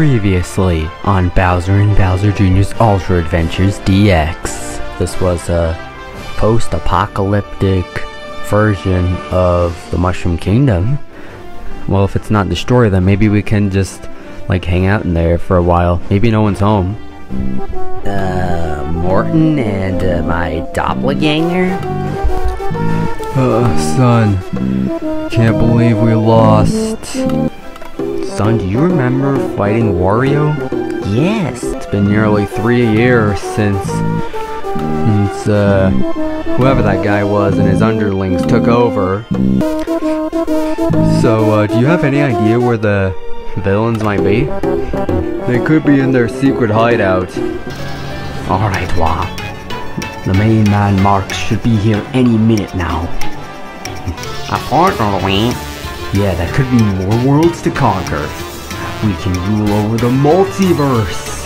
Previously on Bowser and Bowser Jr.'s Ultra Adventures DX. This was a post-apocalyptic version of the Mushroom Kingdom. Well, if it's not destroyed, then maybe we can just, like, hang out in there for a while. Maybe no one's home. Uh, Morton and uh, my doppelganger? Uh, son, can't believe we lost. Son, do you remember fighting Wario? Yes. It's been nearly three years since, since, uh, whoever that guy was and his underlings took over. So, uh, do you have any idea where the villains might be? They could be in their secret hideout. Alright, Wah. The main man Mark, should be here any minute now. Unfortunately, Yeah, that could be more worlds to conquer. We can rule over the multiverse.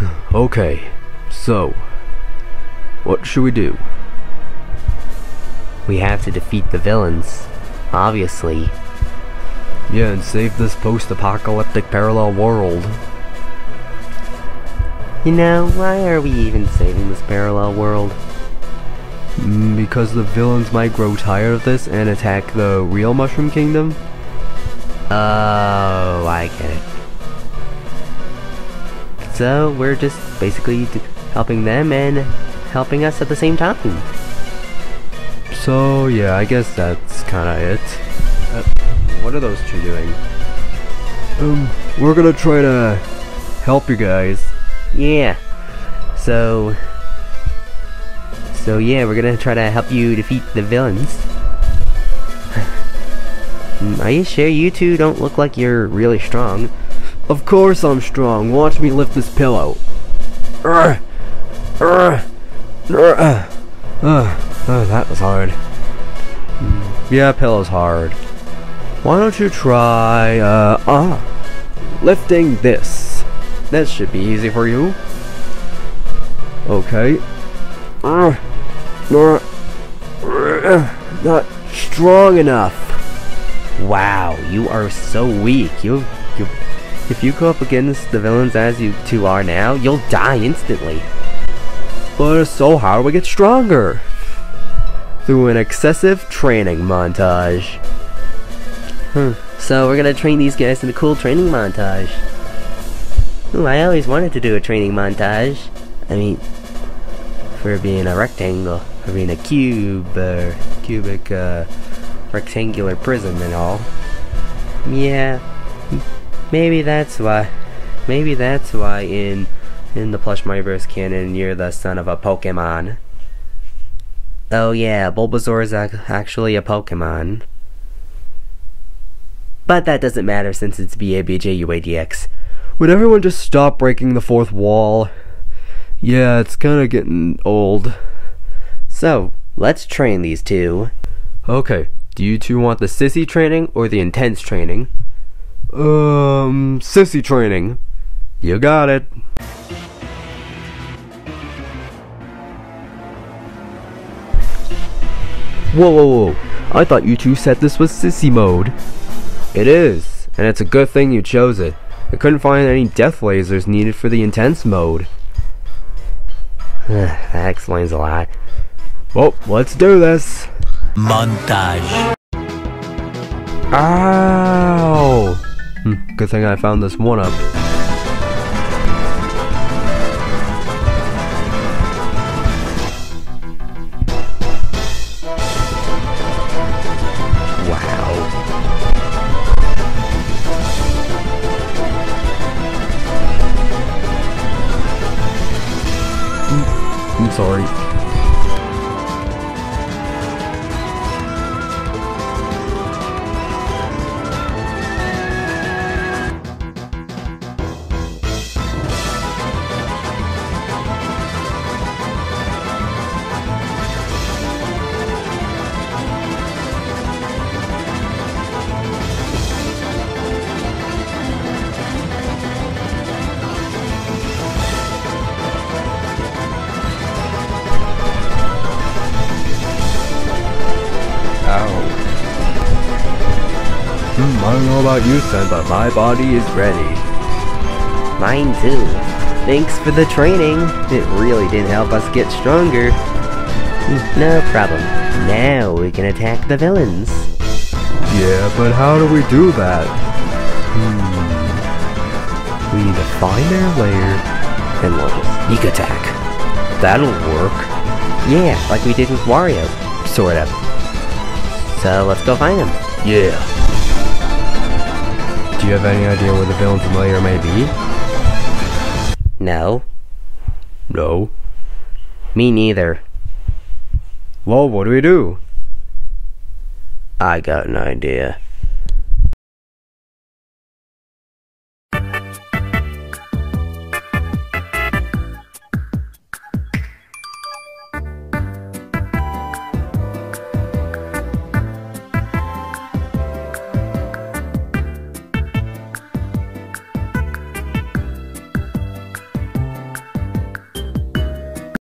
Okay, so, what should we do? we have to defeat the villains. Obviously. Yeah, and save this post-apocalyptic parallel world. You know, why are we even saving this parallel world? Mm, because the villains might grow tired of this and attack the real Mushroom Kingdom? Oh, I get it. So, we're just basically helping them and helping us at the same time. So, yeah, I guess that's kinda it. Uh, what are those two doing? Um, we're gonna try to help you guys. Yeah. So. So, yeah, we're gonna try to help you defeat the villains. Are you sure you two don't look like you're really strong? Of course I'm strong. Watch me lift this pillow. Urgh. Urgh. Urgh. Uh, that was hard. Mm, Yeah, pillow's hard. Why don't you try, uh, ah, lifting this. That should be easy for you. Okay. Urgh. Urgh. Urgh. Not strong enough. Wow, you are so weak. You, you, if you go up against the villains as you two are now, you'll die instantly. But so hard we get stronger. Through an excessive training montage. Hmm. So we're gonna train these guys in a cool training montage. Ooh, I always wanted to do a training montage. I mean, for being a rectangle, for being a cube, or cubic, uh, rectangular prism and all. Yeah, maybe that's why. Maybe that's why in in the Plush Myverse canon you're the son of a Pokemon. Oh yeah, Bulbasaur is ac- actually a Pokemon. But that doesn't matter since it's BABJUADX. Would everyone just stop breaking the fourth wall? Yeah, it's kinda getting old. So, let's train these two. Okay, do you two want the sissy training or the intense training? Um, sissy training. You got it. Whoa, whoa, whoa. I thought you two said this was sissy mode. It is, and it's a good thing you chose it. I couldn't find any death lasers needed for the intense mode. that explains a lot. Well, let's do this. Montage. Ow! Hmm, good thing I found this one up. Sorry. I don't know about you, son, but my body is ready. Mine too. Thanks for the training. It really did help us get stronger. No problem. Now we can attack the villains. Yeah, but how do we do that? Hmm. We need to find their lair, and we'll just sneak attack. That'll work. Yeah, like we did with Wario. Sort of. So let's go find them. Yeah. Do you have any idea where the villain's lair may be? No, No. me neither. Well, what do we do? I got an idea.